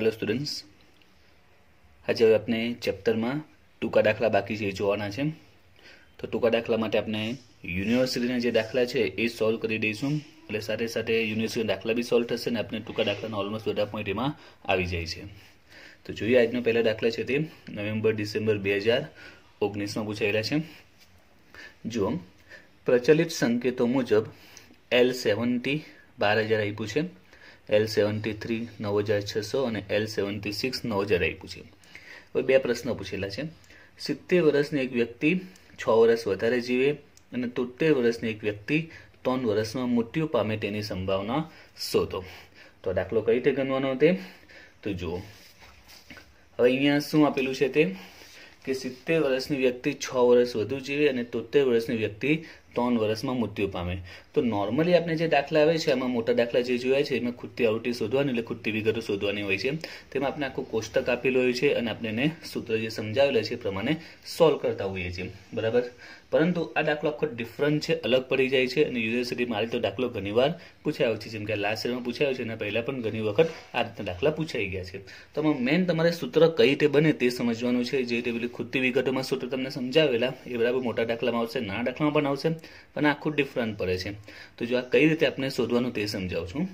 Hello students આજે હવે આપણે ચેપ્ટરમાં ટૂંકા દાખલા બાકી છે એ જોવાના છે. તો ટૂંકા દાખલા માટે આપણે યુનિવર્સિટીના જે દાખલા છે એ સોલ્વ કરી દઈશું. એટલે સાથે સાથે યુનિવર્સિટીના દાખલા બી સોલ્વ થશે અને આપણે ટૂંકા દાખલાના ઓલમોસ્ટ બધા પોઈન્ટ એમાં આવી જાય છે. તો જોઈએ આજનો પહેલા દાખલા છે તે. નવેમ્બર, ડિસેમ્બર બે હજાર ઓગણીસમાં પૂછાયેલા છે. જુઓ. પ્રચલિત સંકેતો મુજબ એલ સેવન્ટી બાર હજાર આપ્યું છે. એલ સેવન્ટી થ્રી નવ હજાર છસો અને એલ સેવન્ટી સિક્સ નવ હજાર આપ્યું છે. હવે બે પ્રશ્ન પૂછેલા છે. સિત્તેર વર્ષની એક વ્યક્તિ છ વર્ષ વધારે જીવે અને તોતેર વર્ષની એક વ્યક્તિ ત્રણ વર્ષમાં મૃત્યુ પામે તેની સંભાવના શોધો. તો દાખલો કઈ રીતે ગણવાનો તે? તો જુઓ. હવે અહીંયા શું આપેલું છે તે? કે સિત્તેર વર્ષની વ્યક્તિ છ વર્ષ વધુ જીવે અને તોતેર વર્ષની વ્યક્તિ ત્રણ વર્ષમાં મૃત્યુ પામે. તો નોર્મલી આપણે જે દાખલા આવે છે એમાં મોટા દાખલા જે જોયા છે, એમાં ખૂટતી આવૃત્તિ શોધવાની એટલે ખૂટતી વિગતો શોધવાની હોય છે. તેમાં આપણે આખું કોષ્ટક આપેલું હોય છે અને આપણે એને સૂત્ર જે સમજાવેલા છે એ પ્રમાણે સોલ્વ કરતા હોઈએ છીએ. બરાબર? પરંતુ આ દાખલો આખો ડિફરન્ટ છે, અલગ પડી જાય છે અને યુનિવર્સિટી મારી તો દાખલો ઘણીવાર પૂછાયો છે. જેમ કે લાસ્ટ યરમાં પૂછાયો છે એના પહેલાં પણ ઘણી વખત આ રીતના દાખલા પૂછાઈ ગયા છે. તો આમાં મેન તમારે સૂત્ર કઈ રીતે બને તે સમજવાનું છે. જે રીતે પેલી ખૂટતી વિગતોમાં સૂત્ર તમને સમજાવેલા, એ બરાબર મોટા દાખલામાં આવશે નાના દાખલામાં પણ આવશે પણ આખું ડિફરન્ટ પડે છે. તો જો આ કઈ રીતે આપણે શોધવાનું તે સમજાવું છું.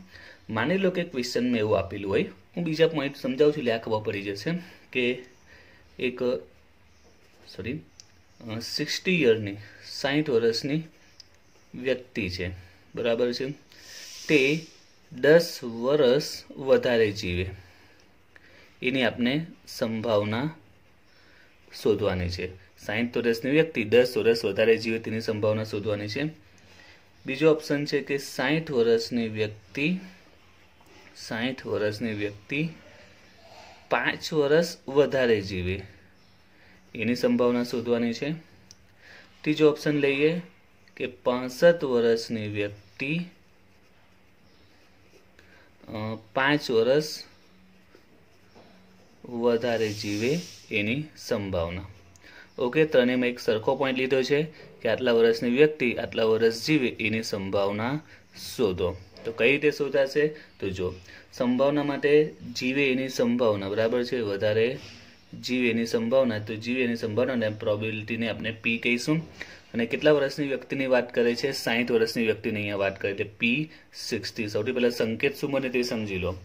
માની લો કે ક્વેશ્ચનમાં એવું આપેલું હોય. હું બીજા પોઈન્ટ સમજાવું છું એટલે આ ખબર પડી જશે કે એક સોરી સિક્સટી યરની સાઠ વર્ષની વ્યક્તિ છે. બરાબર છે? તે દસ વર્ષ વધારે જીવે. એની આપણે સંભાવના શોધવાની છે. સાહીઠ વર્ષની વ્યક્તિ દસ વર્ષ વધારે જીવે તેની સંભાવના શોધવાની છે. બીજો ઓપ્શન છે કે સાહીઠ વર્ષની વ્યક્તિ સાહીઠ વર્ષની વ્યક્તિ પાંચ વર્ષ વધારે જીવે. એની સંભાવના શોધવાની છે. ત્રીજો ઓપ્શન લઈએ કે પાસઠ વર્ષની વ્યક્તિ પાંચ વર્ષ વધારે જીવે એની સંભાવના. ઓકે ત્રણેયમાં એક સરખો પોઈન્ટ લીધો છે કે આટલા વર્ષની વ્યક્તિ આટલા વર્ષ જીવે એની સંભાવના શોધો. તો કઈ રીતે શોધાશે? તો જો, સંભાવના માટે જીવે એની સંભાવના, બરાબર છે? વધારે જીવે એની સંભાવના, તો જીવે એની સંભાવના પ્રોબેબિલિટીને આપણે પી કહીશું. અને કેટલા વર્ષની વ્યક્તિની વાત કરે છે? સાહીઠ વર્ષની વ્યક્તિની અહીંયા વાત કરે છે. પી સિક્સટી સૌથી પહેલાં સંકેત શું બને તે સમજી લો.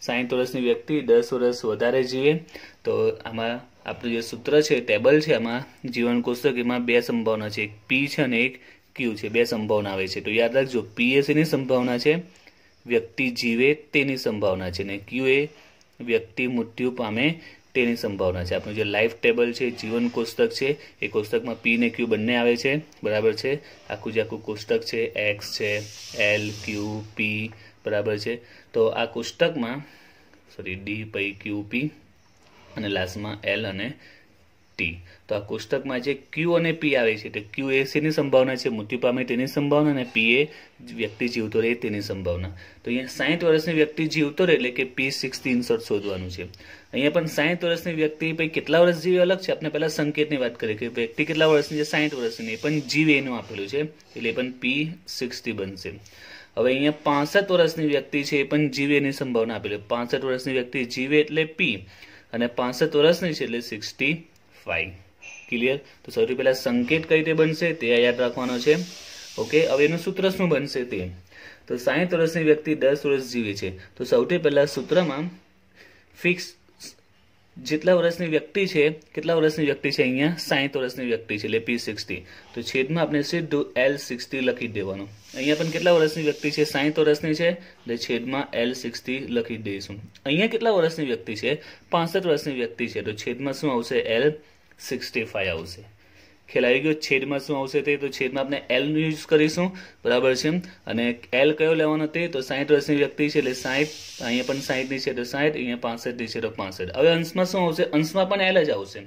સાહીઠ વર્ષની વ્યક્તિ દસ વર્ષ વધારે જીવે, તો આમાં આપણું જે સૂત્ર છે, ટેબલ છે આમાં જીવન કોષ્ટક એમાં બે સંભાવના છે. એક પી છે અને એક ક્યુ છે. બે સંભાવના આવે છે. તો યાદ રાખજો પી એ શેની સંભાવના છે? વ્યક્તિ જીવે તેની સંભાવના છે ને ક્યુ એ વ્યક્તિ મૃત્યુ પામે તેની સંભાવના છે. આપણું જે લાઈફ ટેબલ છે જીવન કોષ્ટક છે, એ કોષ્ટકમાં પી ને ક્યુ બંને આવે છે. બરાબર છે? આખું જે આખું કોષ્ટક છે એક્સ છે એલ ક્યુ પી બરાબર છે? તો આ કોષ્ટકમાં સોરી ડી પૈ ક્યુ પી અને લાસ્ટમાં એલ અને ટી તો આ કોષ્ટકમાં જે ક્યુ અને પી આવે છે તે ક્યુ એ શેની સંભાવના છે? મૃત્યુ પામે તેની સંભાવના અને પી એ વ્યક્તિ જીવતો રહે તેની સંભાવના. તો અહીંયા સાહીઠ વર્ષની વ્યક્તિ જીવતો રહે એટલે કે પી સિક્સટી ઇન્સર્ટ શોધવાનું છે. અહીંયા પણ સાહીઠ વર્ષની વ્યક્તિ પછી કેટલા વર્ષ જીવે અલગ છે? આપણે પહેલાં સંકેતની વાત કરીએ કે વ્યક્તિ કેટલા વર્ષની છે? સાહીઠ વર્ષની એ પણ જીવે એનું આપેલું છે. એટલે પણ પી સિક્સટી બનશે. હવે અહીંયા પાસઠ વર્ષની વ્યક્તિ છે, એ પણ જીવે એની સંભાવના આપેલી. પાસઠ વર્ષની વ્યક્તિ જીવે એટલે પી અને પાસઠ વર્ષની છે એટલે સિક્સટી ફાઈવ ક્લિયર તો સૌથી પહેલાં સંકેત કઈ રીતે બનશે તે યાદ રાખવાનો છે. ઓકે હવે એનું સૂત્ર શું બનશે તે? તો સાહીઠ વર્ષની વ્યક્તિ દસ વર્ષ જીવે છે. તો સૌથી પહેલાં સૂત્રમાં ફિક્સ જેટલા વર્ષની વ્યક્તિ છે, કેટલા વર્ષની વ્યક્તિ છે અહીંયા? સાહીઠ વર્ષની વ્યક્તિ છે, એટલે પી સિક્સટી તો છેદમાં આપણે સીધું એલ સિક્સટી લખી દેવાનું. અહીંયા પણ કેટલા વર્ષની વ્યક્તિ છે? સાહીઠ વર્ષની છે, એટલે છેદમાં એલ સિક્સટી લખી દઈશું. અહીંયા કેટલા વર્ષની વ્યક્તિ છે? પાસઠ વર્ષની વ્યક્તિ છે, તો છેદમાં શું આવશે? એલ સિક્સટી ફાઈવ આવશે. આવી ગયો છેદમાં શું આવશે તે, તો છેદમાં આપણે એલનો યુઝ કરીશું. બરાબર છે? અને એલ કયો લેવાનો તે, તો સાહીઠ વર્ષની વ્યક્તિ છે, એટલે સાહીઠ અહીંયા પણ સાહીઠની છે તો સાહીઠ અહીંયા પાસઠની છે તો પાસઠ. હવે અંશમાં શું આવશે? અંશમાં પણ એલ જ આવશે.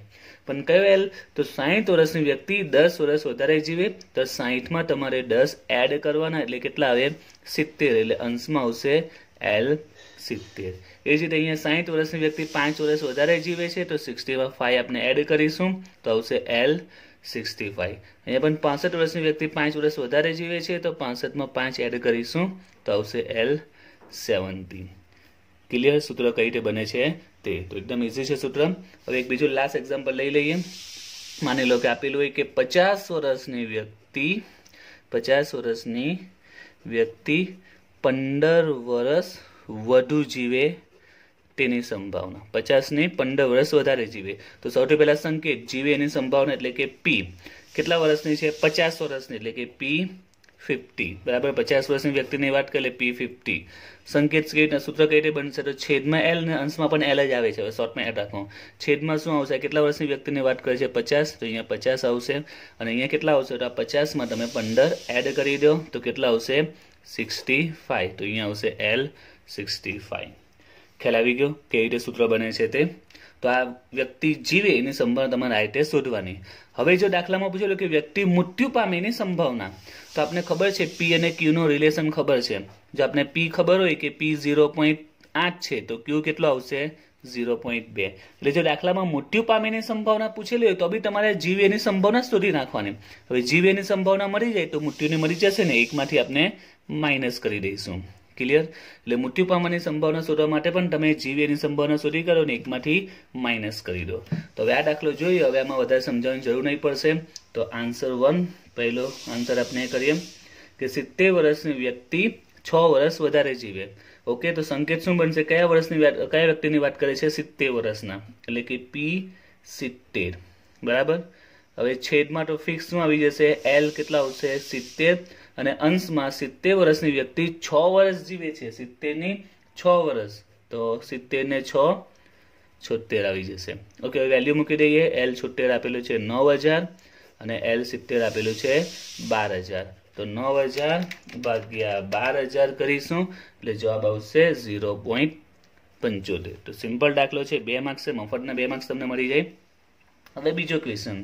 પણ કયો એલ તો સાહીઠ વર્ષની વ્યક્તિ દસ વર્ષ વધારે જીવે, તો સાહીઠમાં તમારે દસ એડ કરવાના, એટલે કેટલા આવે? સિત્તેર. એટલે અંશમાં આવશે એલ સિત્તેર. એ જ રીતે અહીંયા સાહીઠ વર્ષની વ્યક્તિ પાંચ વર્ષ વધારે જીવે છે, તો સિક્સટીમાં ફાઈવ આપણે એડ કરીશું, તો આવશે એલ સિક્સટી ફાઈવ અહીંયા પણ પાસઠ વર્ષની વ્યક્તિ પાંચ વર્ષ વધારે જીવે છે, તો પાસઠમાં પાંચ એડ કરીશું, તો આવશે એલ સેવન્ટી ક્લિયર સૂત્ર કઈ રીતે બને છે તે. તો એકદમ ઇઝી છે સૂત્ર. હવે એક બીજું લાસ્ટ એક્ઝામ્પલ લઈ લઈએ. માની લો કે આપેલું હોય કે પચાસ વર્ષની વ્યક્તિ, પચાસ વર્ષની વ્યક્તિ પંદર વર્ષ વધુ જીવે તેની સંભાવના. પચાસની પંદર વર્ષ વધારે જીવે. તો સૌથી પહેલા સંકેત, જીવે એની સંભાવના એટલે કે પી. કેટલા વર્ષની છે? પચાસ વર્ષની એટલે કે પી ફિફ્ટી. બરાબર? પચાસ વર્ષની વ્યક્તિની વાત કરીએ પી ફિફ્ટી. સંકેત સ્કેટના સૂત્ર કઈ રીતે બનશે? તો છેદમાં એલ ને અંશમાં પણ એલ જ આવે છે. હવે શોર્ટમાં એડ રાખો. છેદમાં શું આવશે? કેટલા વર્ષની વ્યક્તિની વાત કરે છે પચાસ. તો અહીંયા પચાસ આવશે. અને અહીંયા કેટલા આવશે? તો આ પચાસમાં તમે પંદર એડ કરી દો. તો કેટલા આવશે? Sixty five. તો અહીંયા આવશે એલ સિક્સટી ફાઈવ. ખ્યાલ આવી ગયો કેવી રીતે સૂત્ર બને છે તે. તો આ વ્યક્તિ જીવે એની સંભાવના તમારે આ રીતે શોધવાની. હવે જો દાખલામાં પૂછેલું કે વ્યક્તિ મૃત્યુ પામે એની સંભાવના. તો આપને ખબર છે પી અને ક્યુનો રિલેશન ખબર છે. જો આપને પી ખબર હોય કે પી ઝીરો પોઈન્ટ આઠ છે, તો ક્યુ કેટલો આવશે? ઝીરો પોઈન્ટ બે. એટલે જો દાખલામાં મૃત્યુ પામેની સંભાવના પૂછેલી હોય તો બી તમારે જીવ એની સંભાવના શોધી નાખવાની. હવે જીવ એની સંભાવના મળી જાય તો મૃત્યુની મળી જશે ને એકમાંથી આપણે માઇનસ કરી દઈશું. ક્લિયર એટલે મૃત્યુ પામવાની સંભાવના શોધવા માટે પણ તમે જીવ એની સંભાવના શોધી કરો ને એકમાંથી માઇનસ કરી દો. તો હવે આ દાખલો જોઈએ. હવે આમાં વધારે સમજાવવાની જરૂર નહીં પડશે. તો આન્સર વન પહેલો આન્સર આપણે કરીએ કે સિત્તેર વર્ષની વ્યક્તિ છ વર્ષ વધારે જીવે. ઓકે તો સંકેત શું બનશે? કયા વર્ષની કયા વ્યક્તિની વાત કરે છે? સિત્તેર વર્ષના. એટલે કે પી સિત્તેર. બરાબર? હવે છેદમાં તો ફિક્સમાં આવી જશે. એલ કેટલા આવશે? સિત્તેર. અને અંશમાં સિત્તેર વર્ષની વ્યક્તિ છ વર્ષ જીવે છે. સિત્તેરની છ વર્ષ. તો સિત્તેર ને છ છોતેર આવી જશે. ઓકે હવે વેલ્યુ મૂકી દઈએ. એલ છોતેર આપેલું છે નવ હજાર અને એલ સિત્તેર આપેલું છે બાર હજાર. તો નવ હજાર ભાગ્યા બાર હજાર કરીશું, એટલે જવાબ આવશે ઝીરો પોઈન્ટ પંચોતેર. તો સિમ્પલ દાખલો છે. બે માર્ક્સ છે. મફતના બે માર્ક્સ તમને મળી જાય. હવે બીજો ક્વેશ્ચન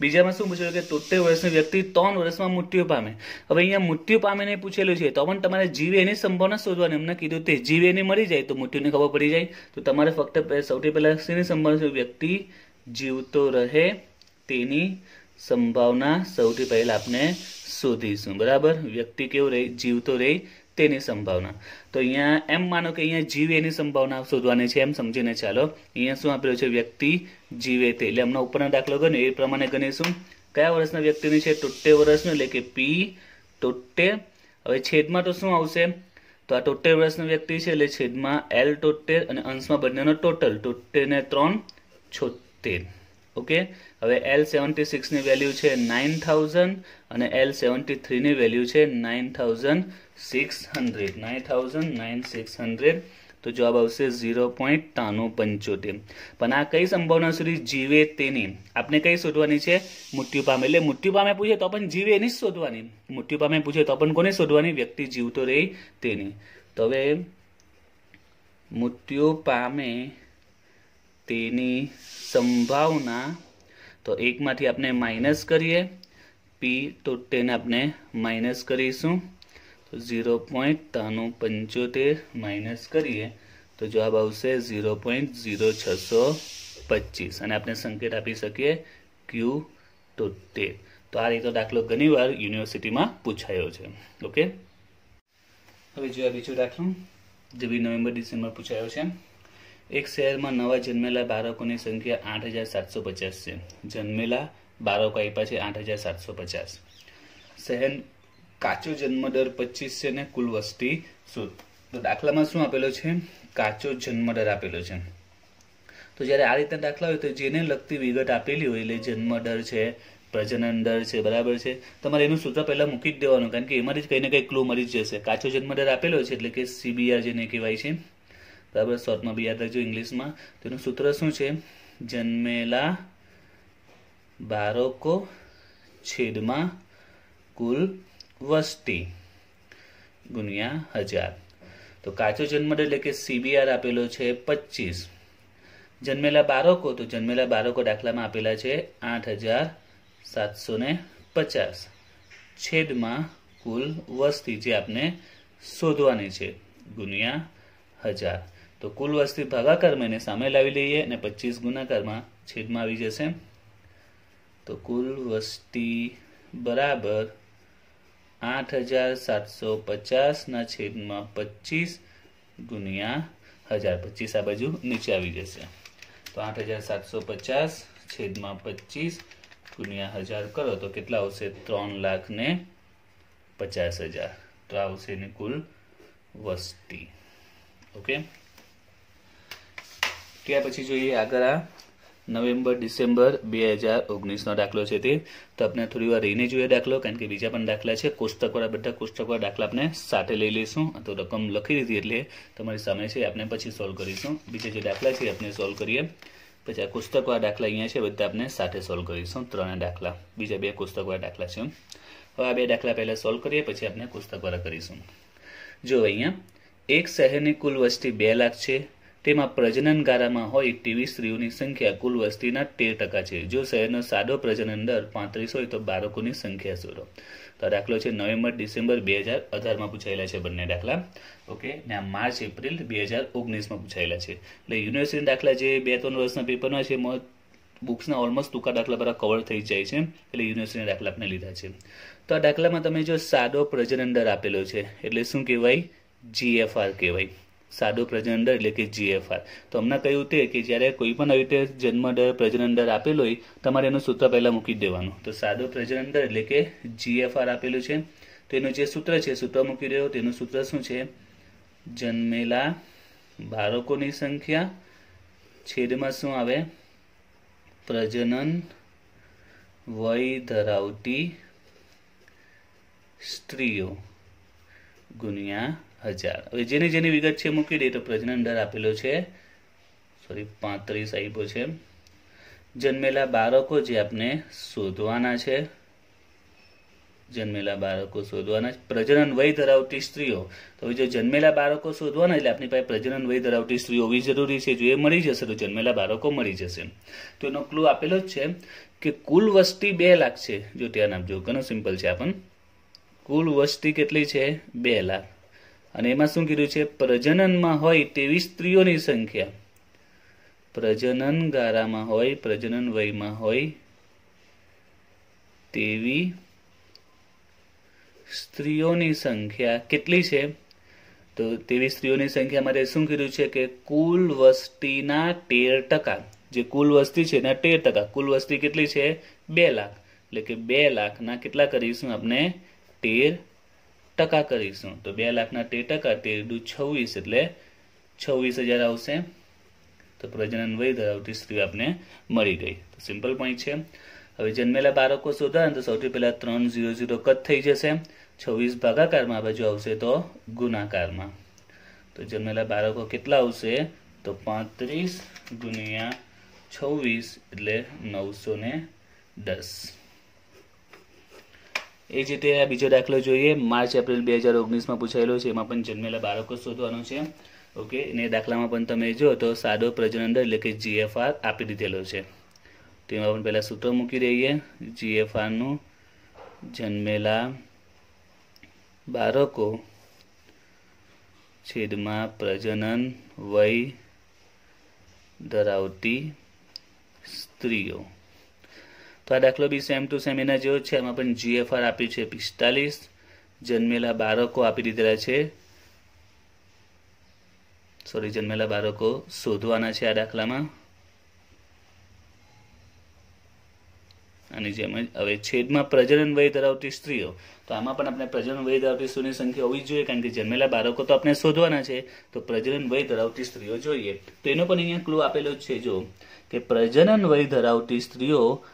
બીજામાં શું પૂછેલું કે તોતેર વર્ષની વ્યક્તિ ત્રણ વર્ષમાં મૃત્યુ પામે. હવે અહીંયા મૃત્યુ પામે ને પૂછેલું છે, તો પણ તમારે જીવે એની સંભાવના શોધવાની. એમને કીધું તે જીવે એની મળી જાય, તો મૃત્યુની ખબર પડી જાય. તો તમારે ફક્ત સૌથી પહેલાં શેની સંભાવના વ્યક્તિ જીવતો રહે તેની સંભાવના સૌથી પહેલાં આપણે શોધીશું. બરાબર? વ્યક્તિ કેવું રહે? જીવતો રહે તેની સંભાવના. તો અહીંયા એમ માનો કે અહીંયા જીવે એની સંભાવના શોધવાની છે, એમ સમજીને ચાલો. અહીંયા શું આપેલું છે? વ્યક્તિ જીવે તે. એટલે હમણાં ઉપરનો દાખલો ગણ્યો એ પ્રમાણે ગણીશું. કયા વર્ષના વ્યક્તિની છે? તોટ્ટે વર્ષનું, એટલે કે પી તોટ્ટે હવે છેદમાં તો શું આવશે? તો આ તોટ્ટેર વર્ષની વ્યક્તિ છે, એટલે છેદમાં એલ તોટ્ટેર અને અંશમાં બંનેનો ટોટલ. તોતેર ને ત્રણ છોતેર ઓકે? હવે એલ સેવન્ટી સિક્સની વેલ્યુ છે નાઇન થાઉઝન્ડ અને એલ સેવન્ટી થ્રીની વેલ્યુ છે nine thousand six hundred nine thousand nine six hundred તો જવાબ આવશે ઝીરો પોઈન્ટ ત્રાણું પંચોતેર પણ આ કઈ સંભાવના સુધી જીવે તેની આપણે કઈ શોધવાની છે મૃત્યુ પામે એટલે મૃત્યુ પામે પૂછે તો પણ જીવે એની શોધવાની મૃત્યુ પામે પૂછે તો પણ કોને શોધવાની વ્યક્તિ જીવતો રહે તેની તો હવે મૃત્યુ પામે તેની સંભાવના તો એકમાંથી આપણે માઇનસ કરીએ પી તો તેને આપણે માઇનસ કરીશું ઝીરો પોઈન્ટ ત્રાણું પંચોતેર માઇનસ કરીએ તો જવાબ આવશે ઝીરો પોઈન્ટ ઝીરો છસો પચીસ. અને આપણે સંકેત આપી શકીએ ક્યુ તોતેર. તો આ રીતે દાખલો ઘણીવાર યુનિવર્સિટીમાં પૂછાયો છે. ઓકે? હવે જોયા બીજો દાખલો જે બી નવેમ્બર, ડિસેમ્બર પૂછાયો છે. એક શહેરમાં નવા જન્મેલા બાળકોની સંખ્યા આઠ હજાર સાતસો પચાસ છે. જન્મેલા બાળકો આપ્યા છે આઠ હજાર સાતસો પચાસ. શહેર કાચો જન્મદર પચીસ છે ને કુલ વસ્તી સુદ. તો દાખલામાં શું આપેલો છે? કાચો જન્મદર આપેલો છે. તો જ્યારે આ રીતના દાખલા હોય તો જેને લગતી વિગત આપેલી હોય, એટલે જન્મદર છે પ્રજનન દર છે, બરાબર છે, તમારે એનું સૂત્ર પહેલા મૂકી જ દેવાનું, કારણ કે એમાંથી જ કંઈ ને કંઈ ક્લુ મળી જ જશે. કાચો જન્મદર આપેલો છે એટલે કે સીબીઆર જેને કહેવાય છે. બરાબર? શોર્ટમાં બી યાદ રાખજો ઇંગ્લિશમાં. તેનું સૂત્ર શું છે? જન્મેલા બાળકો છેદમાં કુલ વસ્તી ગુણ્યા હજાર. તો કાચો જન્મદર એટલે કે સીબીઆર આપેલો છે પચીસ. જન્મેલા બાળકો, તો જન્મેલા બાળકો દાખલામાં આપેલા છે આઠ હજાર સાતસો પચાસ. છેદમાં કુલ વસ્તી જે આપણે શોધવાની છે, ગુણ્યા હજાર. તો કુલ વસ્તી ભાગાકારમાં એને સામે લાવી લઈએ અને પચીસ ગુણાકારમાં છેદમાં આવી જશે. તો કુલ વસ્તી બરાબર આઠ હજાર સાતસો પચાસના છેદમાં પચીસ ગુણ્યા હજાર પચીસ આ બાજુ નીચે આવી જશે. તો આઠ હજાર સાતસો પચાસ છેદમાં પચીસ ગુણ્યા હજાર કરો તો કેટલા આવશે? ત્રણ લાખ ને પચાસ હજાર. તો આવશે એની કુલ વસ્તી. ઓકે? ત્યાર પછી જોઈએ આગળ આ નવેમ્બર, ડિસેમ્બર બે હજાર ઓગણીસનો દાખલો છે તે. તો આપણે થોડી વાર રહીને જોઈએ દાખલો, કારણ કે બીજા પણ દાખલા છે. કોષ્ટકવાળા બધા કોષ્ટકવાળા દાખલા આપણે સાથે લઈ લઈશું. તો રકમ લખી દીધી એટલે તમારી સામે છે આપણે પછી સોલ્વ કરીશું. બીજા જે દાખલા છે આપણે સોલ્વ કરીએ. પછી આ કોષ્ટકવાળા દાખલા અહીંયા છે, બધા આપણે સાથે સોલ્વ કરીશું. ત્રણે દાખલા. બીજા બે કોષ્ટકવાળા દાખલા છે. હવે આ બે દાખલા પહેલાં સોલ્વ કરીએ, પછી આપણે કોષ્ટકવાળા કરીશું. જો અહીંયા, એક શહેરની કુલ વસ્તી બે લાખ છે. તેમાં પ્રજનન ગારામાં હોય તેવી સ્ત્રીઓની સંખ્યા કુલ વસ્તીના તેર ટકા છે. જો શહેરનો સાદો પ્રજનન દર પાંત્રીસ હોય તો બાળકોની સંખ્યા શોધો તો દાખલો છે નવેમ્બર ડિસેમ્બર બે હજાર અઢારમાં પૂછાયેલા છે બંને દાખલા. ઓકે, ને આ માર્ચ એપ્રિલ બે હજાર ઓગણીસમાં પૂછાયેલા છે. એટલે યુનિવર્સિટી દાખલા જે બે ત્રણ વર્ષના પેપરના છે, એમાં બુક્સના ઓલમોસ્ટ ટૂંકા દાખલા બધા કવર થઈ જાય છે, એટલે યુનિવર્સિટીના દાખલા આપણે લીધા છે. તો આ દાખલામાં તમે જો સાદો પ્રજનન દર આપેલો છે, એટલે શું કહેવાય? જીએફઆર કહેવાય. સાદો પ્રજનન દર એટલે કે જીએફઆર તો હમણાં કહ્યું તે કે જ્યારે કોઈ પણ આવી રીતે જન્મ દર પ્રજનન દર આપેલો હોય, તમારે એનું સૂત્ર પહેલાં મૂકી દેવાનું. તો સાદું પ્રજનન દર એટલે કે જીએફઆર આપેલું છે. તો એનું જે સૂત્ર છે, સૂત્ર મૂકી રહ્યો તેનું સૂત્ર શું છે? જન્મેલા બાળકોની સંખ્યા છેદમાં શું આવે? પ્રજનન વય ધરાવતી સ્ત્રીઓ ગુણ્યા હજાર. હવે જેની જેની વિગત છે મૂકી દઈએ તો પ્રજનન દર આપેલો છે. સોરી પાંત્રીસ આપ્યો છે. જન્મેલા બાળકો જે આપણે શોધવાના છે. જન્મેલા બાળકો શોધવાના પ્રજનન વય ધરાવતી સ્ત્રીઓ. તો જો જન્મેલા બાળકો શોધવાના એટલે આપણી પાસે પ્રજનન વય ધરાવતી સ્ત્રીઓ હોવી જરૂરી છે. જો એ મળી જશે તો જન્મેલા બાળકો મળી જશે. તો એનો ક્લુ આપેલો જ છે કે કુલ વસ્તી બે લાખ છે. જો ધ્યાન આપજો ઘણું સિમ્પલ છે આપણ. કુલ વસ્તી કેટલી છે? બે લાખ. અને એમાં શું કીધું છે? પ્રજનનમાં હોય તેવી સ્ત્રીઓની સંખ્યા. પ્રજનન ગાળામાં હોય, પ્રજનન વયમાં હોય તેવી સ્ત્રીઓની સંખ્યા કેટલી છે? તો તેવી સ્ત્રીઓની સંખ્યા માટે શું કીધું છે કે કુલ વસ્તીના તેર ટકા. જે કુલ વસ્તી છે એના તેર ટકા. કુલ વસ્તી કેટલી છે? બે લાખ. એટલે કે બે લાખના કેટલા કરીશું આપણે? તેર ટકા કરીશું. તો બે લાખના તેર ટકા, તેર દુ છવ્વીસ એટલે છવ્વીસ હજાર આવશે. તો પ્રજનન વય ધરાવતી સ્ત્રી આપણે મળી ગઈ. તો સિમ્પલ પોઈન્ટ છે. હવે જન્મેલા બાળકો શોધવા તો સૌથી પહેલા ત્રણ ઝીરો ઝીરો કદ થઈ જશે. છવ્વીસ ભાગાકારમાં આ બાજુ આવશે તો ગુણાકારમાં. તો જન્મેલા બાળકો કેટલા આવશે? તો પાંત્રીસ ગુણ્યા છવ્વીસ એટલે નવસો ને દસ. એ જ રીતે આ બીજો દાખલો જોઈએ. માર્ચ, એપ્રિલ બે હજાર ઓગણીસમાં પૂછાયેલો છે. એમાં પણ જન્મેલા બાળકો શોધવાનું છે. ઓકે અને દાખલામાં પણ તમે જો તો સાદો પ્રજનન દર એટલે કે જીએફઆર આપી દીધેલો છે. તેમાં પણ પહેલાં સૂત્ર મૂકી દઈએ. જીએફઆરનું જન્મેલા બાળકો છેદમાં પ્રજનન વય ધરાવતી સ્ત્રીઓ. તો આ દાખલો બી સેમ ટુ સેમ એના જેવો છે. એમાં પણ જીએફઆર આપ્યું છે પિસ્તાલીસ. જન્મેલા બાળકો આપી દીધેલા છે. સોરી જન્મેલા બાળકો શોધવાના છે આ દાખલામાં. અને જેમ હવે છેદમાં પ્રજનન વય ધરાવતી સ્ત્રીઓ. તો આમાં પણ આપણે પ્રજનન વય ધરાવતી સ્ત્રીઓની સંખ્યા હોવી જોઈએ, કારણ કે જન્મેલા બાળકો તો આપણે શોધવાના છે. તો પ્રજનન વય ધરાવતી સ્ત્રીઓ જોઈએ. તો એનો પણ અહીંયા ક્લુ આપેલો છે, જો કે પ્રજનન વય ધરાવતી સ્ત્રીઓ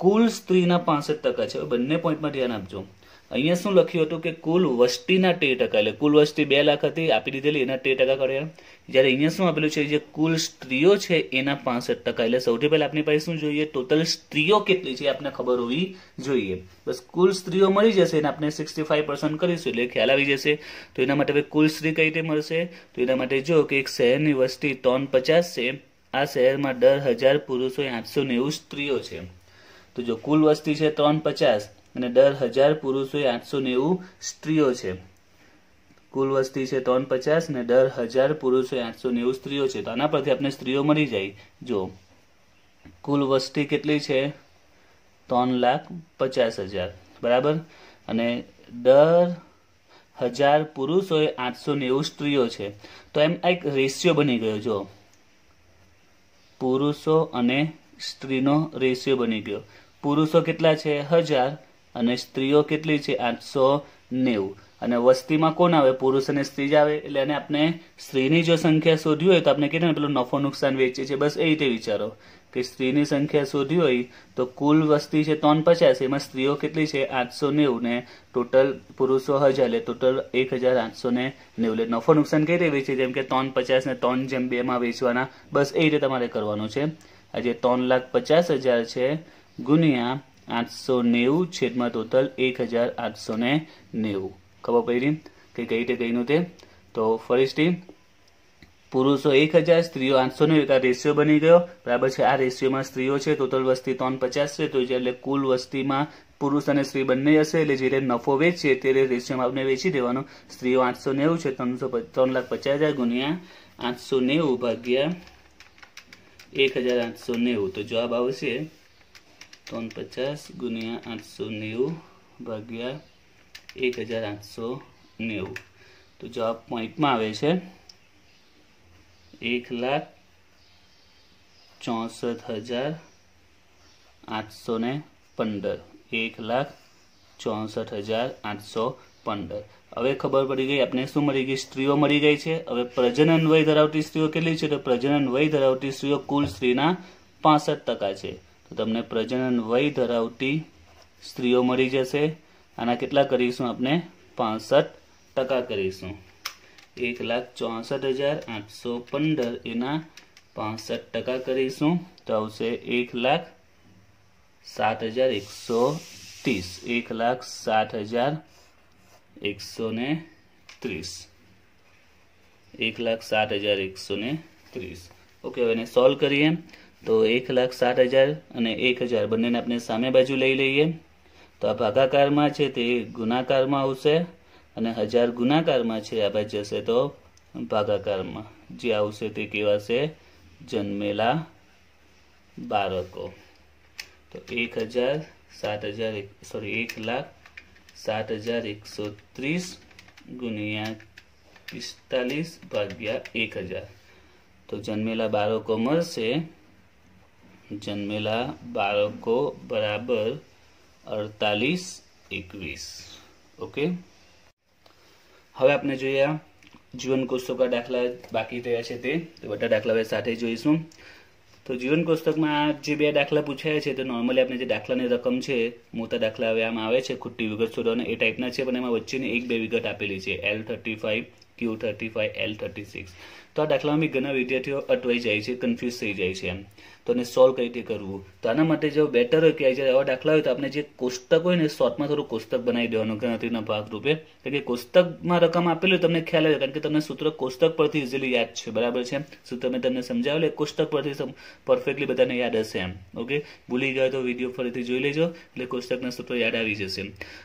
કુલ સ્ત્રીના પાસઠ ટકા છે. બંને પોઈન્ટમાં ધ્યાન આપજો. અહીંયા શું લખ્યું હતું કે કુલ વસ્તીના તેર ટકા, એટલે કુલ વસ્તી બે લાખ હતી, આપી દીધેલી, એના તેર ટકા કર્યા. જ્યારે અહીંયા શું આપેલું છે, જે કુલ સ્ત્રીઓ છે, એના પાસઠ ટકા. એટલે સૌથી પહેલા આપણી પાસે શું જોઈએ? ટોટલ સ્ત્રીઓ કેટલી છે આપણે ખબર હોવી જોઈએ. બસ કુલ સ્ત્રીઓ મળી જશે અને આપણે સિક્સટી ફાઈવ પર્સન્ટ કરીશું, એટલે ખ્યાલ આવી જશે. તો એના માટે હવે કુલ સ્ત્રી કઈ રીતે મળશે? તો એના માટે જો કે એક શહેરની વસ્તી ત્રણ પચાસ છે. આ શહેરમાં દર હજાર પુરુષો આઠસો નેવું સ્ત્રીઓ છે. તો જો કુલ વસ્તી છે ત્રણ પચાસ અને દર હજાર પુરુષો આઠસો નેવું સ્ત્રીઓ છે. કુલ વસ્તી છે ત્રણ પચાસ અને દર હજાર પુરુષો આઠસો નેવું સ્ત્રીઓ છે. તો આના પરથી આપણે સ્ત્રીઓ મળી જાય. જો કુલ વસ્તી કેટલી છે? ત્રણ લાખ પચાસ હજાર. બરાબર? અને દર હજાર પુરુષો હોય આઠસો નેવું સ્ત્રીઓ છે. તો એમ એક રેશિયો બની ગયો. જો પુરુષો અને સ્ત્રીનો રેશિયો બની ગયો. પુરુષો કેટલા છે? હજાર. અને સ્ત્રીઓ કેટલી છે? આઠસો નેવું. અને વસ્તીમાં કોણ આવે? પુરુષ અને સ્ત્રી જ આવે. એટલે એને આપણે સ્ત્રીની જો સંખ્યા શોધવી હોય તો આપણે કીધું ને પેલું નફો નુકસાન વેચીએ છીએ? બસ એ રીતે વિચારો કે સ્ત્રીની સંખ્યા શોધવી હોય તો કુલ વસ્તી છે ત્રણ પચાસ. એમાં સ્ત્રીઓ કેટલી છે? આઠસો નેવું. ને ટોટલ પુરુષો હજાર. એટલે ટોટલ એક હજાર આઠસો ને નેવું. એટલે નફો નુકસાન કઈ રીતે વેચે જેમ કે ત્રણ પચાસ ને ત્રણ જેમ બે માં વેચવાના. બસ એ રીતે તમારે કરવાનું છે. આજે ત્રણ લાખ પચાસ હજાર છે. ગુણ્યા આઠસો નેવું છેદમાં ટોટલ એક હજાર આઠસો ને નેવું. ખબર પડી? કે કઈ રીતે કઈનું તે? તો ફરીથી પુરુષો એક હજાર, સ્ત્રીઓ આઠસો નેવું. આ રેશિયો બની ગયો. બરાબર છે? આ રેશિયોમાં સ્ત્રીઓ છે ટોટલ વસ્તી ત્રણ પચાસ છે. તો એટલે કુલ વસ્તીમાં પુરુષ અને સ્ત્રી બંને હશે. એટલે જ્યારે નફો વેચીએ ત્યારે રેશિયોમાં આપણે વેચી દેવાનો. સ્ત્રીઓ આઠસો નેવું છે, ત્રણસો ત્રણ લાખ પચાસ હજાર ગુણ્યા આઠસો નેવું ભાગ્યા એક હજાર આઠસો નેવું. તો જવાબ આવશે ત્રણ પચાસ ગુણ્યા આઠસો નેવું ભાગ્યા એક હજાર આઠસો નેવું તો જવાબ પોઈન્ટમાં આવે છે એક લાખ ચોસઠ હજાર આઠસો ને પંદર એક લાખ ચોસઠ હજાર આઠસો પંદર હવે ખબર પડી ગઈ આપણે શું મળી ગઈ સ્ત્રીઓ મળી ગઈ છે હવે પ્રજનન વય ધરાવતી સ્ત્રીઓ કેટલી છે તો પ્રજનન વય ધરાવતી સ્ત્રીઓ કુલ સ્ત્રીના પાસઠ ટકા છે તો તમને પ્રજનન વય ધરાવતી સ્ત્રીઓ મળી જશે. આના કેટલા કરીશું આપણે? પાસઠ ટકા કરીશું. એક લાખ ચોસઠ હજાર આઠસો પંદર એના પાસઠ ટકા કરીશું. તો આવશે એક લાખ સાત હજાર એકસો ત્રીસ. એક લાખ સાત હજાર એકસો ને ત્રીસ. એક લાખ સાત હજાર એકસો ને ત્રીસ. ઓકે, હવે સોલ્વ કરીએ. તો એક લાખ સાત હજાર અને એક હજાર બંનેને આપણે સામે બાજુ લઈ લઈએ. તો આ ભાગાકારમાં છે તે ગુણાકારમાં આવશે અને હજાર ગુણાકારમાં છે આ બાજુ જશે તો ભાગાકારમાં. જે આવશે તે કહેવાશે જન્મેલા બાળકો. તો એક હજાર સાત હજાર સોરી એક લાખ સાત હજાર એકસો ત્રીસ ગુણ્યા પિસ્તાલીસ ભાગ્યા એક હજાર. તો જન્મેલા બાળકો મળશે જન્મેલા બાળકો બરાબર અડતાલીસ, એકવીસ. ઓકે હવે આપણે જોઈએ જીવન દાખલા બાકી રહ્યા છે તે. બધા દાખલા સાથે જોઈશું. તો જીવન કોષ્ટકમાં જે બે દાખલા પૂછાયા છે, તો નોર્મલી આપણે જે દાખલાની રકમ છે, મોટા દાખલા હવે આમાં આવે છે, ખોટી વિગત શોધવાના એ ટાઈપના છે, પણ એમાં વચ્ચેની એક બે વિગત આપેલી છે L thirty five Q thirty five L thirty six તો આ દાખલામાં ઘણા વિદ્યાર્થીઓ અટવાઈ જાય છે કન્ફ્યુઝ થઈ જાય છે એમ. તો એને સોલ્વ કઈ રીતે કરવું? તો આના માટે જો બેટર હોય કે જ્યારે આવા દાખલા હોય તો આપણે જે કોષ્ટક હોય ને શોર્ટમાં થોડું કોષ્ટક બનાવી દેવાનું ગણતરીના ભાગરૂપે. કારણ કે કોષ્ટકમાં રકમ આપેલી તમને ખ્યાલ આવે, કારણ કે તમને સૂત્ર કોષ્ટક પરથી ઇઝીલી યાદ છે. બરાબર છે? સૂત્ર મેં તમને સમજાવેલું કોષ્ટક પરથી પરફેક્ટલી બધાને યાદ હશે એમ. ઓકે ભૂલી ગયા તો વીડિયો ફરીથી જોઈ લેજો, એટલે કોષ્ટકના સૂત્રો યાદ આવી જશે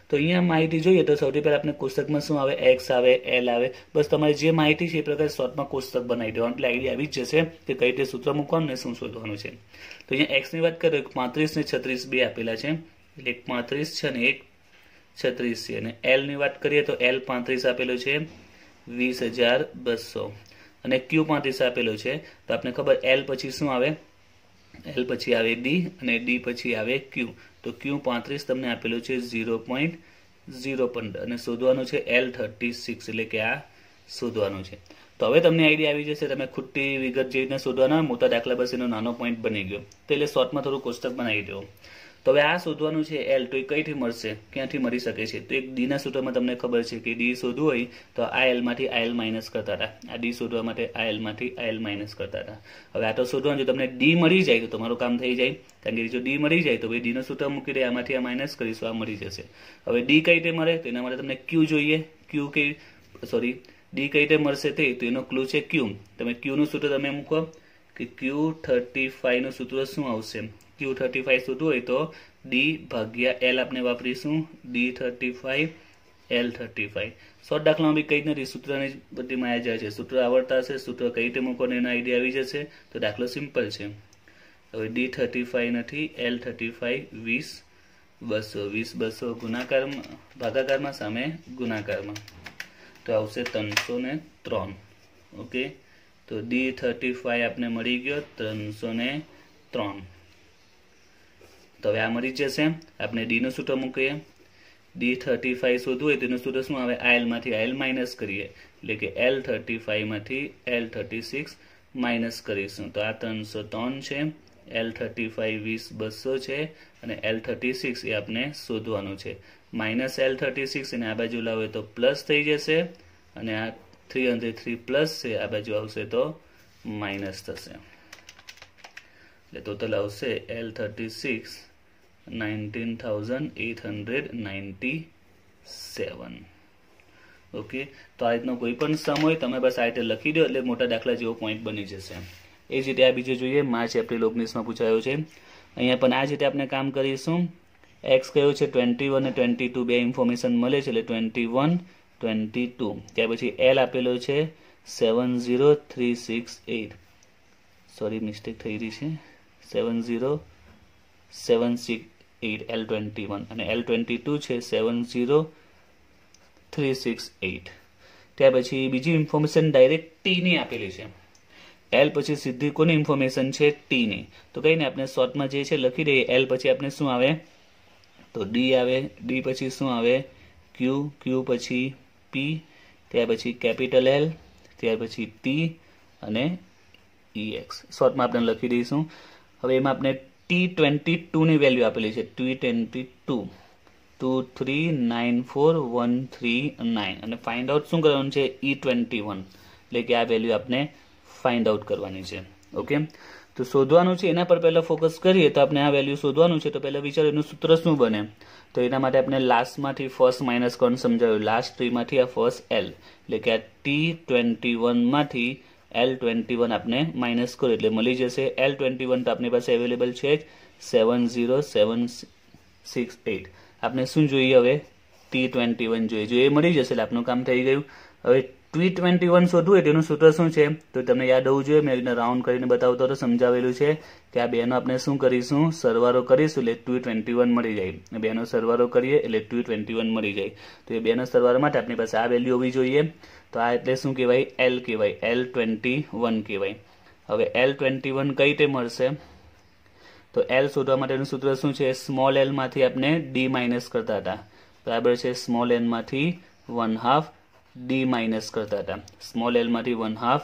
તો અહીંયા માહિતી જોઈએ તો સૌથી પહેલા આપણે કોષ્ટકમાં શું આવે? એક્સ આવે એલ આવે. બસ તમારે જે માહિતી છે એ પ્રકારે શોર્ટમાં કોષ્ટક બનાવી દેવાનું. એટલે આઈડિયા આવી જ જશે કે કઈ રીતે સૂત્ર મૂકવાનું ને શું શોધવાનું છે. તો અહીંયા એક્સની વાત કરીએ પાંત્રીસ ને છત્રીસ બે આપેલા છે. એટલે એક પાંત્રીસ છે અને એક છત્રીસ છે. અને એલની વાત કરીએ તો એલ પાંત્રીસ આપેલો છે વીસ હજાર બસો. અને ક્યુ પાંત્રીસ આપેલો છે. તો આપણે ખબર એલ પછી શું આવે? એલ પછી આવે ડી અને ડી પછી આવે ક્યુ તો ક્યુ પાંત્રીસ તમને આપેલું છે ઝીરો પોઈન્ટ ઝીરો પંદર. અને શોધવાનું છે એલ થર્ટી સિક્સ. એટલે કે આ શોધવાનું છે. તો હવે તમને આઈડિયા આવી જશે, તમે ખુટ્ટી, વિગત જે રીતના શોધવાના, મોટા દાખલા બસ નાનો પોઈન્ટ બની ગયો. તો એટલે શોર્ટમાં થોડું કોષ્ટક બનાવી દો. તો હવે આ શોધવાનું છે એલ તો એ કઈથી મળશે? ક્યાંથી મળી શકે છે? તો એક ડીના સૂત્રમાં તમને ખબર છે કે ડી શોધવું હોય, તો આ એલમાંથી આ એલ માઇનસ કરતા હતા. આ ડી શોધવા માટે આ એલમાંથી આ એલ માઇનસ કરતા હતા. હવે આ તો શોધવાનું જો તમને ડી મળી જાય તો તમારું કામ થઈ જાય. કારણ કે જો ડી મળી જાય તો ભાઈ ડીનો સૂત્ર મૂકી દે, આમાંથી આ માઇનસ કરીશું, આ મળી જશે. હવે ડી કઈ રીતે મળે? તો એના માટે તમને ક્યુ જોઈએ. ક્યુ કે સોરી ડી કઈ રીતે મળશે તે તો એનો ક્લુ છે ક્યુ તમે ક્યુનું સૂત્ર તમે મૂકો કે ક્યુ થર્ટી ફાઈવનું સૂત્ર શું આવશે? ક્યુ થર્ટી ફાઈવ સૂત્ર હોય તો ડી ભાગ્યા એલ આપણે વાપરીશું. D thirty five L thirty five short દાખલામાં બી કંઈ નથી સૂત્રની બધી માયા જાય છે? સૂત્ર આવડતા હશે, સૂત્ર કઈ રીતે મૂકવાનું એનો આઈડિયા આવી જશે? તો દાખલો સિમ્પલ છે. હવે ડી થર્ટી ફાઈવ નથી એલ થર્ટી ફાઈવ વીસ બસો. વીસ બસો ગુણાકારમાં, ભાગાકારમાં સામે ગુણાકારમાં. તો આવશે ત્રણસો ને ત્રણ. ઓકે તો ડી થર્ટી ફાઈવ આપને મળી ગયો ત્રણસો ને ત્રણ. તો હવે આ મળી જશે. આપણે ડીનું સૂત્ર મૂકીએ. ડી થર્ટી ફાઈવ શોધવું હોય તેનું સૂત્ર શું આવે? આયલમાંથી આઈએલ માઇનસ કરીએ. એટલે કે એલ થર્ટી ફાઈવમાંથી એલ થર્ટી સિક્સ માઇનસ કરીશું. તો આ ત્રણસો ત્રણ છે. એલ થર્ટી ફાઈવ વીસ બસો છે. અને એલ થર્ટી સિક્સ એ આપણે શોધવાનું છે. માઇનસ એલ થર્ટી સિક્સ અને આ બાજુ લાવે તો પ્લસ થઈ જશે અને આ થ્રી હંડ્રેડ થ્રી પ્લસ છે, આ બાજુ આવશે તો માઇનસ થશે. એટલે ટોટલ આવશે L thirty six nineteen thousand eight hundred ninety seven. Okay? તો આ રીતનો કોઈ પણ સમ હોય, તમે બસ આ રીતે લખી દો એટલે મોટા દાખલા જેવો પોઈન્ટ બની જશે. એ જ રીતે આ બીજું જોઈએ, માર્ચ, એપ્રિલ, ઓગણીસમાં પૂછાયો છે. અહીંયા પણ આ જ રીતે આપણે કામ કરીશું. એક્સ કયો છે? ટ્વેન્ટી વન અને ટ્વેન્ટી ટુ બે ઇન્ફોર્મેશન મળે છે એટલે ટ્વેન્ટી વન ટ્વેન્ટી ટુ ત્યાર પછી એલ આપેલો છે seven zero three six eight sorry mistake થઈ રહી છે. Seven zero seven six eight L twenty one અને એલ ટ્વેન્ટી ટુ છે seven zero three six eight ત્યાર પછી બીજી ઇન્ફોર્મેશન ડાયરેક્ટ ટીની આપેલી છે. એલ પછી સીધી કોની ઇન્ફોર્મેશન છે? ટીની તો કંઈ ને આપણે શોર્ટમાં જે છે લખી દઈએ. એલ પછી આપણે શું આવે? તો ડી આવે. ડી પછી શું આવે? ક્યુ ક્યુ પછી પી ત્યાર પછી કેપિટલ એલ ત્યાર પછી ટી અને ઈ એક્સ શોર્ટમાં આપણે લખી દઈશું. હવે એમાં આપણે ટી ટ્વેન્ટી ટુની વેલ્યુ આપેલી છે. T twenty two two three nine four one three nine અને ફાઇન્ડ આઉટ શું કરવાનું છે? ઈ ટ્વેન્ટી વન એટલે કે આ વેલ્યુ આપણે ફાઇન્ડ આઉટ કરવાની છે. ઓકે તો શોધવાનું છે, એના પર પહેલાં ફોકસ કરીએ, તો આપણે આ વેલ્યુ શોધવાનું છે, તો પહેલાં વિચારો એનું સૂત્ર શું બને? તો એના માટે આપણે લાસ્ટમાંથી ફર્સ્ટ માઇનસ કોણ સમજાવ્યું લાસ્ટ ટ્રીમાંથી આ ફર્સ્ટ એલ એટલે કે આ ટી ટ્વેન્ટી વનમાંથી એલ ટ્વેન્ટી વન આપણે માઇનસ કરો એટલે મળી જશે એલ ટ્વેન્ટી વન તો આપણી પાસે અવેલેબલ છે જ seven zero seven six eight આપણે શું જોઈએ હવે? ટી ટ્વેન્ટી વન જોઈએ. જો એ મળી જશે એટલે આપણું કામ થઈ ગયું. હવે ટી ટ્વેન્ટી વન શોધવું હોય તેનું સૂત્ર શું છે? તો તમને યાદ હોવું જોઈએ, મેં એને રાઉન્ડ કરીને બતાવતો તો સમજાવેલું છે કે આ બેનો આપણે શું કરીશું? સરવારો કરીશું એટલે ટુ ટ્વેન્ટી વન મળી જાય. બેનો સરવારો કરીએ એટલે ટુ ટ્વેન્ટી વન મળી જાય. તો એ બેનો સરવારો માટે આપણી પાસે આ વેલ્યુ હોવી જોઈએ. તો આ એટલે શું કહેવાય? એલ કહેવાય. એલ ટ્વેન્ટી વન કહેવાય. હવે એલ ટ્વેન્ટી વન કઈ રીતે મળશે? તો એલ શોધવા માટેનું સૂત્ર શું છે? સ્મોલ એલમાંથી આપણે ડી માઇનસ કરતા હતા. બરાબર છે? સ્મોલ એલમાંથી વન હાફ ડી માઇનસ કરતા હતા. સ્મોલ એલમાંથી વન હાફ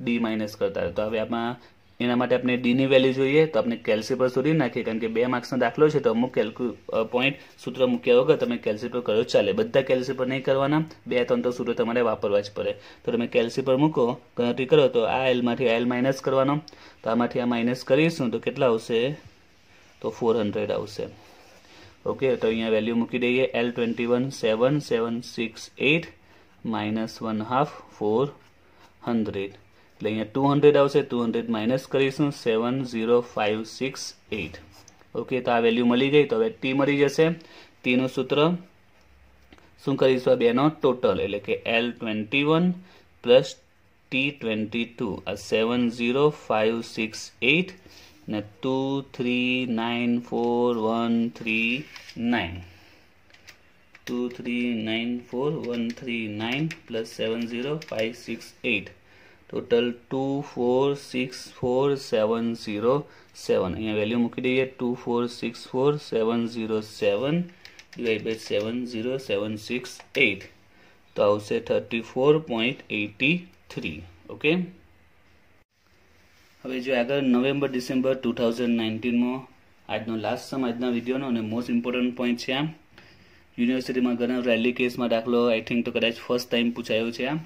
ડી માઇનસ કરતા હતા. તો હવે આમાં એના માટે આપણે ડીની વેલ્યુ જોઈએ. તો આપણે કેલ્સીપર શોધી નાખીએ. કારણ કે બે માર્ક્સનો દાખલો છે, તો અમુક કેલ્કુ પોઈન્ટ સૂત્ર મૂક્યા વગર તમે કેલ્સીપર કરો, ચાલે. બધા કેલ્સીપર નહીં કરવાના. બે ત્રણ તો સૂત્રો તમારે વાપરવા જ પડે. તો તમે કેલ્સીપર મૂકો, ગણતરી કરો, તો આ એલમાંથી એલ માઇનસ કરવાનો. તો આમાંથી આ માઇનસ કરીશું, તો કેટલા આવશે? તો ફોર હંડ્રેડ આવશે. ઓકે તો અહીંયા વેલ્યુ મૂકી દઈએ. L twenty one seven seven six eight minus one half four hundred એટલે અહીંયા ટુ હંડ્રેડ આવશે ટુ હંડ્રેડ માઇનસ કરીશું seven zero five six eight okay તો આ વેલ્યુ મળી ગઈ, તો હવે ટી મળી જશે. ટીનું સૂત્ર શું કરીશું આ બેનો? ટોટલ એટલે કે L twenty one plus T twenty two આ seven zero five six eight ને two three nine four one three nine two three nine four one three nine plus seven zero five six eight total two four six four seven zero seven અહીંયા value મૂકી દઈએ two four six four seven zero seven divide by seven zero seven six eight તો આવશે thirty four point eighty three okay હવે જો આગળ November, December two thousand નાઇન્ટીનમાં આજનો લાસ્ટ સમ આજના વિડીયોનો અને મોસ્ટ ઇમ્પોર્ટન્ટ પોઈન્ટ છે આ યુનિવર્સિટીમાં ઘણા રેલી કેસમાં દાખલો આઈ થિંક તો કદાચ ફર્સ્ટ ટાઈમ પૂછાયો છે આ.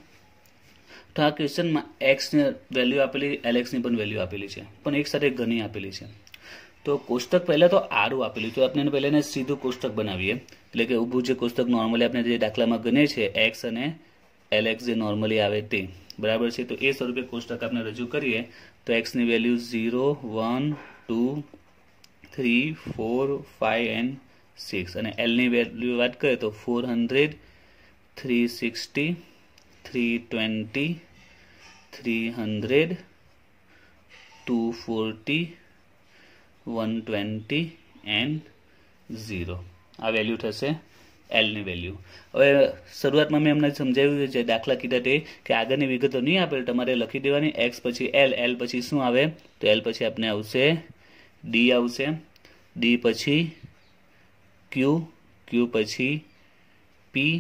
તો આ ક્વેશ્ચનમાં એક્સની વેલ્યુ આપેલી એલેક્સની પણ વેલ્યુ આપેલી છે. પણ એક સાથે ઘણી આપેલી છે. તો કોષ્ટક પહેલાં તો આરું આપેલું તો આપણે પહેલાં સીધું કોષ્ટક બનાવીએ. એટલે કે ઊભું જે કોષ્ટક નોર્મલી આપણે જે દાખલામાં ગણે છે એક્સ અને એલેક્સ જે નોર્મલી આવે તે. બરાબર છે? તો એ સ્વરૂપે કોષ્ટક આપણે રજૂ કરીએ. તો એક્સની value zero one two three four five and six અને એલની વેલ્યુ વાત કરીએ તો four hundred three sixty three twenty three hundred two forty one twenty and zero આ વેલ્યુ થશે એલની વેલ્યુ હવે શરૂઆતમાં મેં અમને સમજાવ્યું છે દાખલા કીધા તે, કે આગળની વિગતો નહીં આપેલ તમારે લખી દેવાની. એક્સ પછી એલ એલ પછી શું આવે? તો એલ પછી આપણે આવશે ડી આવશે. ડી પછી ક્યુ ક્યુ પછી પી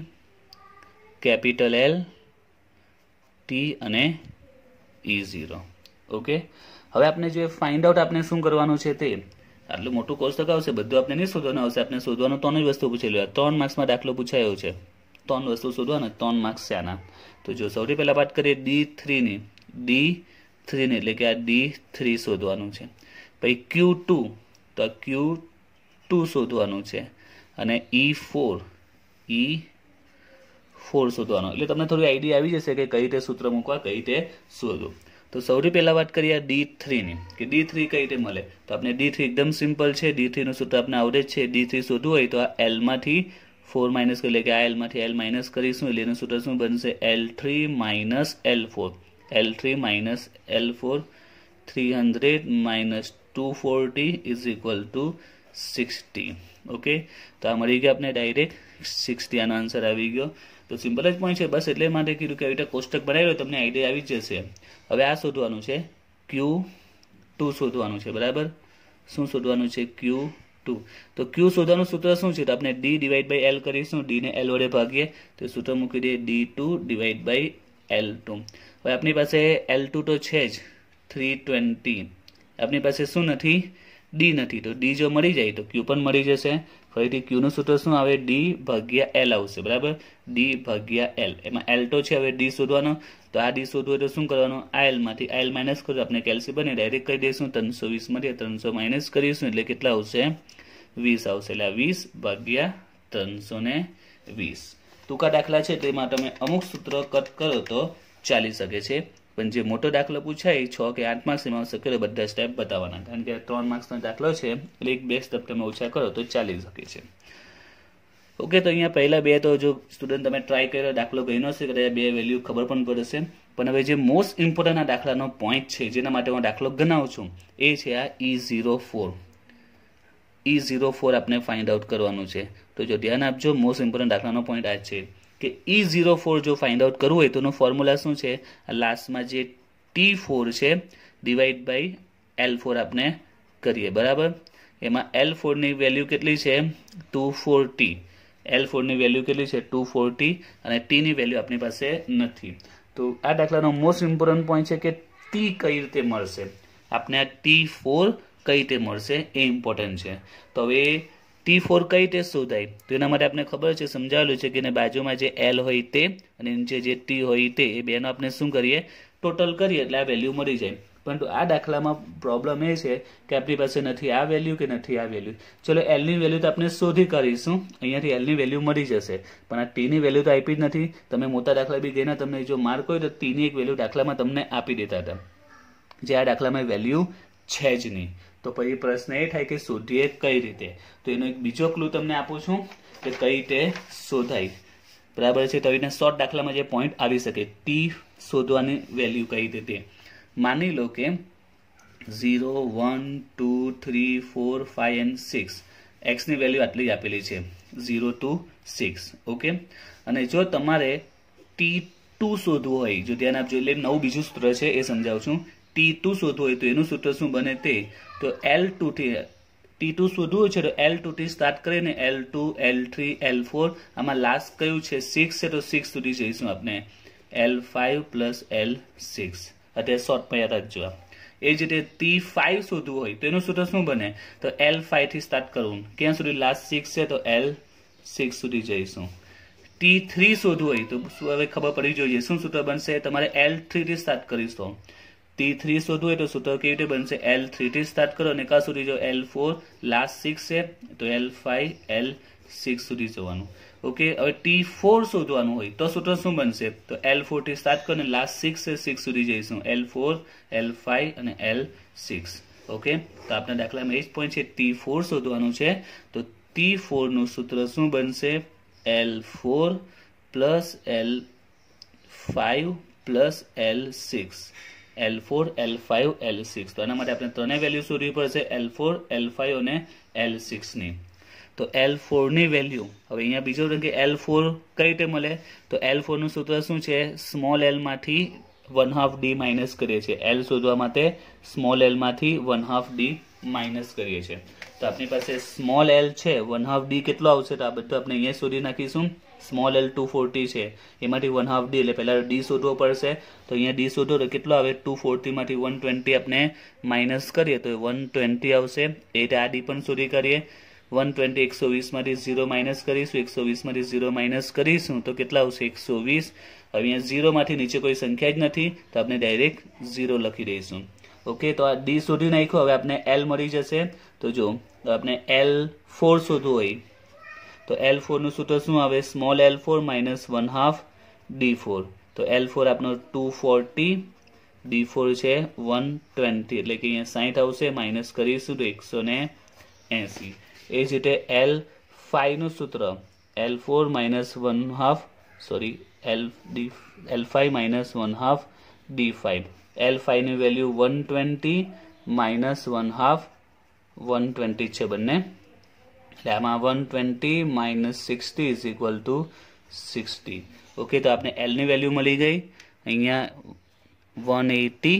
કેપિટલ એલ ટી અને ઈ ઝીરો ઓકે હવે આપણે જે ફાઇન્ડ આઉટ આપણે શું કરવાનું છે તે. આટલું મોટું કોષ્ટક આવશે બધું આપણે નહીં શોધવાનું આવશે. આપણે શોધવાનું ત્રણ જ વસ્તુ પૂછેલી ત્રણ માર્ક્સમાં દાખલો પૂછાયો છે. ત્રણ વસ્તુ શોધવાના, ત્રણ માર્ક્સ છે આના તો જો સૌથી પહેલાં વાત કરીએ ડી થ્રીની ડી થ્રીની એટલે કે આ ડી થ્રી શોધવાનું છે. પછી ક્યુ ટુ તો ક્યુ ટુ શોધવાનું છે. અને ઈ ફોર ઈ ફોર શોધવાનો. એટલે તમને થોડી આઈડિયા આવી જશે કે કઈ રીતે સૂત્ર મૂકવા, કઈ રીતે શોધવું. તો સૌથી પહેલાં વાત કરીએ ડી થ્રીની કે ડી થ્રી કઈ રીતે મળે? તો આપણે ડી થ્રી એકદમ સિમ્પલ છે. ડી થ્રીનું સૂત્ર આપણે આવડે જ છે. ડી થ્રી શોધવું હોય તો આ એલમાંથી ફોર માઇનસ કરી લે, કે આ એલમાંથી એલ માઇનસ કરીશું, એટલે એનું સૂત્ર શું બનશે? L three minus L four L three minus L four three hundred minus two forty is equal to sixty okay તો આ મળી ગયા આપણે ડાયરેક્ટ સિક્સટી આનો આન્સર આવી ગયો. તો સિમ્પલ જ પોઈન્ટ છે. બસ એટલે માટે કીધું કે આવી રીતે કોષ્ટક બનાવ્યો તમને આઈડિયા આવી જશે. હવે આ શોધવાનું છે. ક્યુ ટુ શોધવાનું છે. બરાબર? શું શોધવાનું છે? ક્યુ ટુ તો ક્યુ શોધવાનું સૂત્ર શું છે? તો આપણે ડી ડિવાઈડ બાય એલ કરીશું. ડીને એલ વડે ભાગીએ. તો સૂત્ર મૂકી દઈએ D two divide by L two હવે આપણી પાસે એલ ટુ તો છે જ. થ્રી ટ્વેન્ટી આપણી પાસે શું નથી? ડી નથી. તો ડી જો મળી જાય તો ક્યુ પણ મળી જશે. ફરીથી ક્યુનું સૂત્ર શું આવે? ડી ભાગ્યા એલ આવશે. બરાબર? ડી ભાગ્યા એલ. એમાં એલ તો છે. હવે ડી શોધવાનો. તો આ ડી શોધવું તો શું કરવાનું? આ એલમાંથી આ એલ માઇનસ કરો. આપણે કેલ્સી બને ડાયરેક્ટ કહી દઈશું. ત્રણસો વીસમાંથી ત્રણસો માઇનસ કરીશું. એટલે કેટલા આવશે? વીસ આવશે. એટલે આ વીસ ભાગ્યા ત્રણસો ને વીસ. ટૂંકા દાખલા છે. તેમાં તમે અમુક સૂત્ર કટ કરો તો ચાલી શકે છે. પણ જે મોટો દાખલો પૂછાય છ કે આઠ માર્ક્સ એમાં શક્ય બધા સ્ટેપ બતાવવાના. કારણ કે ત્રણ માર્ક્સનો દાખલો છે, એટલે એક બે સ્ટેપ તમે ઓછા કરો તો ચાલી શકે છે. ઓકે તો અહીંયા પહેલા બે તો જો સ્ટુડન્ટ તમે ટ્રાય કર્યો, દાખલો ગઈ હશે, કદાચ બે વેલ્યુ ખબર પણ પડશે. પણ હવે જે મોસ્ટ ઇમ્પોર્ટન્ટ આ દાખલાનો પોઈન્ટ છે, જેના માટે હું દાખલો ગણાવું છું, એ છે આ E zero four E zero four આપણે ફાઇન્ડ આઉટ કરવાનું છે. તો જો ધ્યાન આપજો મોસ્ટ ઇમ્પોર્ટન્ટ દાખલાનો પોઈન્ટ આ છે. કે ઈ ઝીરો ફોર જો ફાઇન્ડ આઉટ કરવું હોય તો એનું ફોર્મ્યુલા શું છે? લાસ્ટમાં જે ટી ફોર છે ડિવાઈડ બાય એલ ફોર આપણે કરીએ, બરાબર? એમાં એલ ફોરની વેલ્યુ કેટલી છે? ટુ ફોર્ટી એલ ફોરની વેલ્યુ કેટલી છે? ટુ ફોર્ટી અને ટીની વેલ્યુ આપણી પાસે નથી. તો આ દાખલાનો મોસ્ટ ઇમ્પોર્ટન્ટ પોઈન્ટ છે કે ટી કઈ રીતે મળશે? આપણે આ ટી ફોર કઈ રીતે મળશે? એ ઇમ્પોર્ટન્ટ છે. તો હવે ટી ફોર કઈ રીતે શોધાય? તો એના માટે આપણે ખબર છે, સમજાવેલું છે કે એને બાજુમાં જે એલ હોય તે અને નીચે જે ટી હોય તે, એ બેનો આપણે શું કરીએ? ટોટલ કરીએ, એટલે આ વેલ્યુ મળી જાય. પરંતુ આ દાખલામાં પ્રોબ્લેમ એ છે કે આપણી પાસે નથી આ વેલ્યુ કે નથી આ વેલ્યુ ચલો એલની વેલ્યુ તો આપણે શોધી કરીશું અહીંયાથી એલની વેલ્યુ મળી જશે. પણ આ ટીની વેલ્યુ તો આપી જ નથી. તમે મોટા દાખલા બી ગઈના તમને જો માર્ક હોય તો ટીની એક વેલ્યુ દાખલામાં તમને આપી દેતા હતા. જે આ દાખલામાં વેલ્યુ છે જ નહીં. તો પછી પ્રશ્ન એ થાય કે શોધીએ કઈ રીતે? તો એનો એક બીજો ક્લુ તમને આપું છું કે કઈ રીતે શોધાય. બરાબર છે? તો એને શોર્ટ દાખલામાં જે પોઈન્ટ આવી શકે ટી શોધવાની વેલ્યુ કઈ રીતે માની લો કે zero one two three four five and six એક્સની value આટલી આપેલી છે. ઝીરો ટુ સિક્સ ઓકે અને જો તમારે ટી ટુ શોધવું હોય, જો ધ્યાન આપજો, એટલે નવું બીજું સૂત્ર છે, એ સમજાવું છું. ટી ટુ શોધવું હોય તો એનું સૂત્ર શું બને તે? તો એલ ટુ થી ટી ટુ શોધવું છે તો એલ ટુ થી સ્ટાર્ટ કરીને L two L three L four આમાં લાસ્ટ કયું છે? સિક્સ છે તો સિક્સ સુધી જઈશું આપણે. L five plus L six અત્યારે શોર્ટમાં યાદ રાખજો એ જ રીતે ટી ફાઇવ શોધવું હોય, તો એનું સૂત્ર શું બને? તો એલ ફાઇવથી સ્ટાર્ટ કરવું. ક્યાં સુધી? લાસ્ટ સિક્સ છે તો એલ સિક્સ સુધી જઈશું. ટી થ્રી શોધવું હોય, તો હવે ખબર પડી જોઈએ. શું સૂત્ર બનશે? તમારે એલ થ્રીથી સ્ટાર્ટ કરીશું. ટી થ્રી શોધવું હોય તો સૂત્ર કેવી રીતે બનશે? એલ થ્રીથી સ્ટાર્ટ કરો અને કાં સુધી જો એલ ફોર લાસ્ટ સિક્સ છે, તો એલ ફાઈવ એલ સિક્સ સુધી જવાનું. ઓકે હવે ટી ફોર શોધવાનું હોય તો સૂત્ર શું બનશે? તો એલ ફોરથી સ્ટાર્ટ કરો અને લાસ્ટ સિક્સ છે સિક્સ સુધી જઈશું. એલ ફોર એલ ફાઈવ અને એલ સિક્સ ઓકે તો આપણા દાખલામાં એ જ પોઈન્ટ છે ટી ફોર શોધવાનું છે. તો ટી ફોરનું સૂત્ર શું બનશે? L four plus L five plus L six L four L five L six તો એના માટે આપણે ત્રણેય વેલ્યુ શોધવી પડશે એલ ફોર એલ ફાઇવ અને એલ સિક્સની તો એલ ફોરની વેલ્યુ હવે અહીંયા બીજો કે એલ ફોર કઈ રીતે મળે? તો એલ ફોરનું સૂત્ર શું છે? સ્મોલ એલમાંથી વન હાફ ડી માઇનસ કરીએ છીએ. એલ શોધવા માટે સ્મોલ એલમાંથી વન હાફ ડી માઇનસ કરીએ છીએ. તો આપણી પાસે સ્મોલ એલ છે વન હાફ ડી કેટલો આવશે? તો આ બધું આપણે અહીંયા શોધી નાખીશું. સ્મોલ એલ ટુ ફોર્ટી છે. એમાંથી વન હાફ ડી એટલે પહેલાં ડી શોધવો પડશે. તો અહીંયા ડી શોધો તો કેટલો આવે? ટુ ફોર્ટીમાંથી વન ટ્વેન્ટી આપણે માઇનસ કરીએ તો વન ટ્વેન્ટી આવશે. એ આ ડી પણ શોધી કરીએ વન ટ્વેન્ટી એકસો વીસમાંથી ઝીરો માઇનસ કરીશું. એકસો વીસમાંથી ઝીરો માઇનસ કરીશું. તો કેટલા આવશે? એકસો વીસ. હવે અહીંયા ઝીરોમાંથી નીચે કોઈ સંખ્યા જ નથી. તો આપણે ડાયરેક્ટ ઝીરો લખી દઈશું. ઓકે તો આ ડી શોધી નાખ્યું. હવે આપણે એલ મળી જશે. તો જો આપણે એલ ફોર શોધવું હોય. તો એલ ફોરનું સૂત્ર શું આવે? Small L four minus one half D four તો એલ ફોર આપનો ટુ ફોર્ટી ડી ફોર છે વન ટ્વેન્ટી એટલે કે અહીંયા સાહીઠ આવશે માઇનસ કરીશું તો એકસો ને એંસી. એ જ રીતે એલ ફાઈવનું સૂત્ર. L four minus one half sorry L D L five minus one half D five L ફાઈવની value one twenty minus one half one twenty છે બંને. એટલે આમાં one twenty minus sixty is equal to sixty okay તો આપણે એલની value મળી ગઈ. અહીંયા વન એટી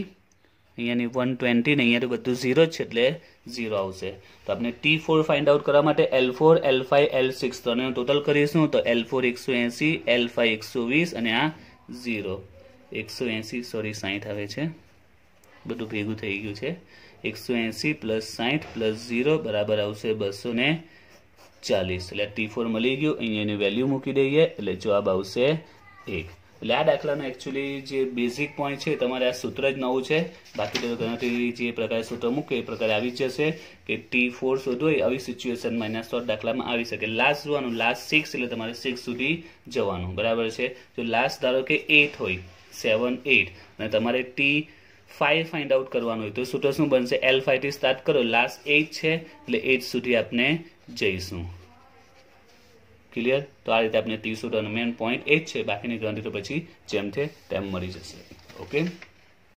અહીંયાની વન ટ્વેન્ટી ને અહીંયા તો બધું ઝીરો જ છે એટલે ઝીરો આવશે. તો આપણે ટી ફોર ફાઇન્ડ આઉટ કરવા માટે L four L five L six ત્રણે ટોટલ કરીશું તો એલ ફોર એકસો એંસી એલ ફાઈવ એકસો વીસ અને આ ઝીરો એકસો એંસી સોરી સાઠ આવે છે. બધું ભેગું થઈ ગયું છે. એકસો એંસી પ્લસ સાઠ પ્લસ ઝીરો બરાબર આવશે બસો ને ચાલીસ એટલે ટી ફોર મળી ગયું, અહીંયા એની વેલ્યુ મૂકી દઈએ, એટલે જવાબ આવશે એક. એટલે આ દાખલાનો એકચ્યુઅલી જે બેઝિક પોઈન્ટ છે, તમારે આ સૂત્ર જ નવું છે. બાકી તો ગણતરી જે પ્રકારે સૂત્ર મૂકે, એ પ્રકારે આવી જશે કે ટી ફોર શોધો હોય આવી સિચ્યુએશનમાં એના શોર્ટ દાખલામાં આવી શકે. લાસ્ટ જોવાનું લાસ્ટ સિક્સ એટલે તમારે સિક્સ સુધી જવાનું. બરાબર છે? જો લાસ્ટ ધારો કે એટ હોય સેવન એટ અને તમારે ટી ફાઈવ ફાઇન્ડ આઉટ કરવાનું હોય, તો સૂત્ર શું બનશે? એલ ફાઈવથી સ્ટાર્ટ કરો. લાસ્ટ એટ છે, એટલે એટ સુધી આપણે જઈશું. ક્લિયર તો આ રીતે આપણે ત્રીસો સૂત્રનો મેન પોઈન્ટ એ જ છે. બાકીની ગણતરી પછી જેમ છે તેમ મળી જશે. ઓકે